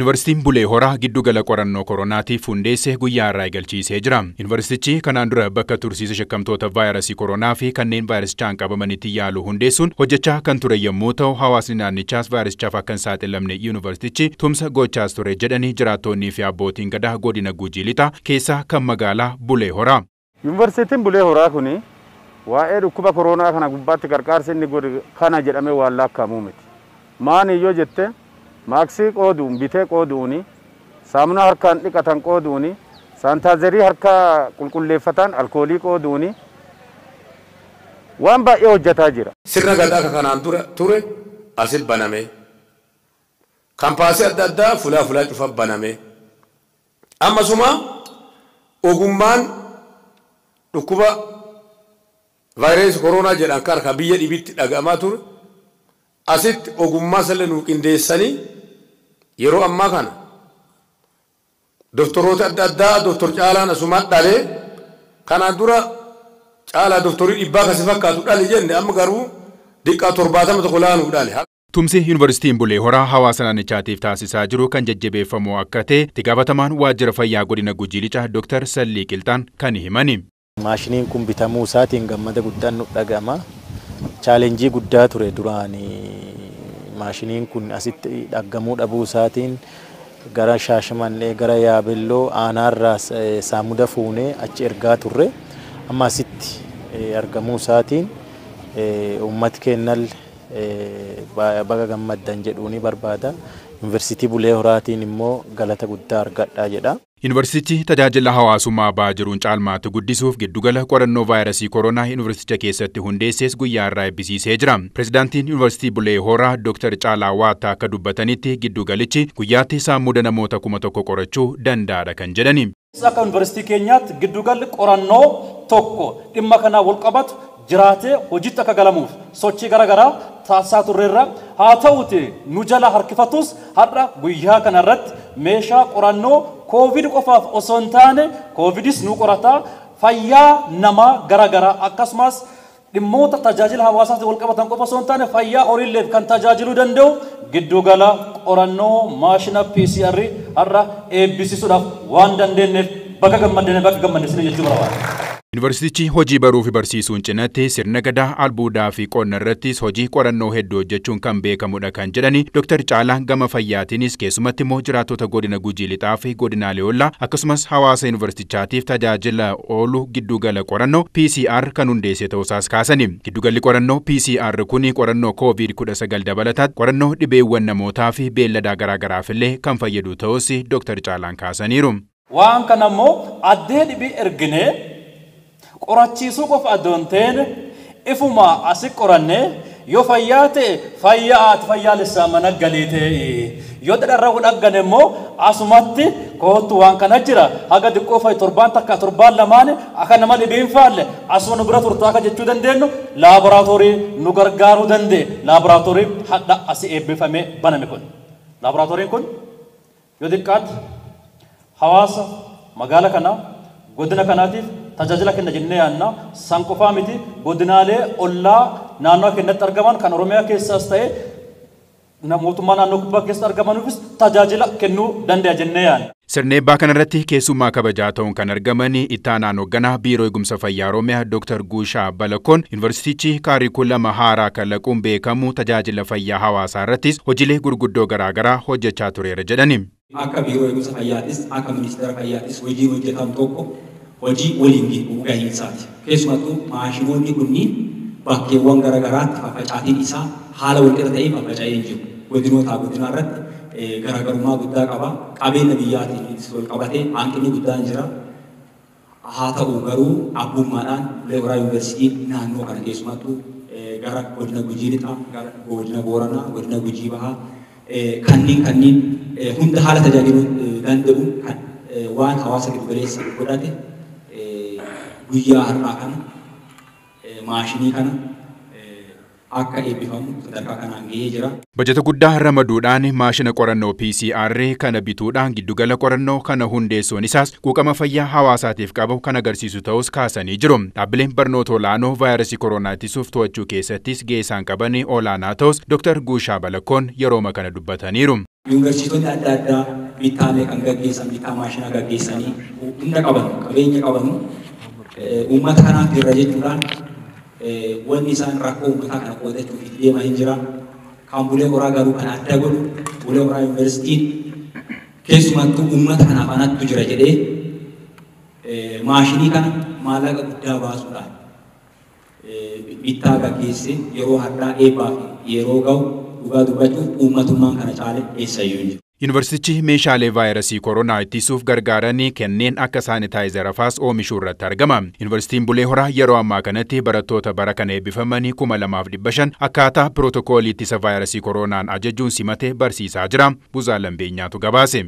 Yuunivarsiitiin Bulee Horaa giddugala qorannoo koronaatiif hundeesse guyyaa irraa eegalchiisee jira. Yuunivarsiitichi kanaan dura bakka tursiisa shakkamtoota vaayirasii koronaa fi kanneen vaayirasichaan qabamanitti yaalu hundeessuun hojjechaa kan ture yommuu ta'u hawaasni naannichaas vaayirasichaaf akka hin saaxilamne yuunivarsiitichi tumsa gochaas ture jedhanii jiraattonnii fi abbootiin gadaa godina Gujii Lixaa keessaa kan magaalaa Bulee Horaa. Yuunivarsiitiin Bulee Horaa kuni waa'ee dhukkuba koronaa kana gubbaatti gargaarsi inni godhe kana jedhamee waan lakkaa'amuu miti. Maani yoo jette maaksii qooduun bitee qooduuni saamunaa harkaan dhiqatan qooduuni saantaazerii harkaa qulqulleeffatan alkoolii qooduuni waan baay'ee hojjetaa jira. Sirna gadaa kanaan ture asit baname. Kampaasii adda addaa fulaa fulaa cufa baname. Ammasuma ogummaan dhukkuba vaayirasii koronaa jedhan kan biyya dhibitti dhagahamaa ture. Asitti ogummaa sallee nuu qindeessanii yeroo ammaa kana doktoroota adda addaa doktor Caalaan asumaan dhalee kanaan dura caalaa doktorii dhibbaa kasi fakkaatu dhali jenne amma garuu diqqaa torbaatama tokko laanuuf dhale. Tumsi Yuunivarsiitiin Bulee Horaa hawaasa naannichaatiif taasisaa jiru kan jajjabeeffamu akka ta'e itti gaafatamaan waajjira fayyaa godina Gujii Lixaa Dr. Sallii Qilxaan kan himani. Maashiniin kun bitamuu isaatiin gammada guddaan nu dhaga'ama. Chaalenjii guddaa ture duraan maashiniin kun asitti dhaggamuu dhabuu isaatiin gara Shaashamannee gara Yaabelloo aanaarraa saamuda fuunee achi ergaa turre amma asitti argamuu isaatiin uummati kennal baga gammaddan jedhuuni barbaada. Yuunivarsiitii Bulee Horaatiin immoo galata guddaa argadhaa jedha. Yuunivarsiitichi tajaajila hawaasummaa ba'aa jiruun caalmaatti guddisuuf giddugala qorannoo vaayirasii koronaa yuunivarsiiticha keessatti hundeessees guyyaa irraa eebbisiisee jira. Pireezidaantiin Yuunivarsiitii Bulee Horaa Dr. Caalaa Waataa akka dubbatanitti giddugalichi guyyaatti saamuda namoota kuma tokko qorachuu danda'aadha kan jedhani. Akka yuunivarsiitii keenyaatti giddugalli qorannoo tokko dhimma kanaa wal qabatu jiraatee hojiitti akka galamuuf sochii garaagaraa taasisaa turreerra haa ta'uti nu jala harkifatus har'a guyyaa kanarratti meeshaa qorannoo koovid qofaaf osoo hin taane koovidis nu qorataa fayyaa namaa garaagaraa akkasumas dhimmoota tajaajila hawaasaatiin wal qabatan qofa osoo hin taane fayyaa horiileef kan tajaajiluu danda'u giddugala qorannoo maashina PCR har'a eebbisiisuudhaaf waan dandeenyeef bakka gammadne bakka gammadne jechuu barbaada. Yuunivarsiitichi hojii baruu fi barsiisuun cinatti sirna gadaa albuudaa fi qonna irrattis hojii qorannoo hedduu hojjechuun kan beekamudha kan jedhani Dr. Caalaan gama fayyaatiinis keessumatti immoo jiraattota godina Gujii Lixaa fi godinaalee ollaa akkasumas hawaasa yuunivarsiitichaatiif tajaajila oolu giddugala qorannoo PCR kan hundeesse ta'uusaas kaasani. Giddugalli qorannoo PCR kuni qorannoo COVID-19 dabalataatti qorannoo dhibeewwan namootaa fi beelladaa garaagaraaf illee kan fayyadu ta'us Dr. Caalaan kaasaniiru. Waan kana immoo addee dhibii erginee qorachiisuu qofa adoo hin taane ifuma asi qorannee yoo fayyaa ta'e fayyaa ati fayyaalessaa mana galee ta'e yoo dhadharra dhaggane immoo asumatti kootu waan kana jira. Haga xiqqoo fa'i torbaan takka torbaan lamaan akka nama dhibiin faalle asuma nu bira turtaa akka jechuu dandeenyu laaboraatoorii nu gargaaruu danda'e laaboraatoorii hadha asi eebbifamee baname kun. Laaboraatooriin kun yoo xiqqaatti hawaasa magaala kanaa godina kanaatiif tajaajila kenna jennee yaanna san qofaa miti godinaalee ollaa naannoo keenyatti argaman kan oromiyaa keessaas ta'e mootummaa naannoo kibbaa keessatti argamanuufis tajaajila kennuu danda'a jennee yaanna. Sirna eebbaa kanarratti keessummaa kabajaa ta'uun kan argaman ittaanaan hoogganaa biiroo eegumsa fayyaa Oromiyaa Dr. Guushaa Balakoon yuunivarsiitichi kaarikulama haaraa kalaquun beekamu tajaajila fayyaa hawaasaa irrattis hojiilee gurguddoo garaagaraa hojjechaa tureera jedhani. Akka biiroo eegumsa fayyaattis akka ministeera fayyaattis hojiin hojjetamu tokko hojii waliin gahiinsaati. Keessumattuu maashinoonni kunniin bakkeewwan garaagaraatti faffacaatiin isaa haala walqixa ta'een faffaca'ee jiru. Godinootaa godinaa irratti garaagarummaa guddaa qaba. Qabeenya biyyaatiinis wal qabatee hanqinni guddaan jira. Haa ta'u garuu abbummaadhaan Bulee Horaa Yuunivarsiitiin naannoo kana keessumattuu gara godina Gujii Lixaa, gara godina Booranaa, godina Gujii Bahaa kanneen kanneen hunda haala tajaajiluu danda'u kan waan hawaasa giddu galeessa godhate guyyaa har'aa kana maashinii kana akka eebbifamu sadarkaa kanaan gahee jira. Bajeta guddaa ramaduudhaan maashina qorannoo PCR kana bituudhaan giddugala qorannoo kana hundeessuun isaas quuqama fayyaa hawaasaatiif qabu kan agarsiisu ta'us kaasanii jiru. Dhaabbileen barnoota olaanoo vaayirasii koronaa ittisuuf to'achuu keessattis gahee isaan qaban olaanaa ta'us Dr. Guushaa Balakkoon yerooma kana dubbataniiru. Yuunivarsiitonni adda addaa bittaalee kan gaggeessan bittaa maashinaa gaggeessanii hunda qaban qabeenya qabanu uummata kanaaf jirra jechuudhaan wanni isaan rakkoo uummataa kana qoodachuuf deemaa hin jira. Kan bulee horaa garuu kan adda godhu bulee horaa yuunivarsiitiin keessumattuu uummata kanaaf anattu jira jedhee maashinii kana maallaqa guddaa baasuudhaan bittaa gaggeesse yeroo har'aa eebbaa fi yeroo ga'u dhugaa dubbachuuf uummatummaan kana caale eessayyuu hin jiru. Yuunivarsiitichi meeshaalee vaayirasii koronaa ittisuuf gargaaran kanneen akka saanitaayizara faas oomishuu irratti argama. Yuunivarsiitiin Bulee Horaa yeroo ammaa kanatti barattoota bara kana dhibba shan akkaataa pirootokoolii ittisa vaayirasii koronaan ajajuun simatee barsiisaa jira. Buzaa Lambeenyaatu gabaase.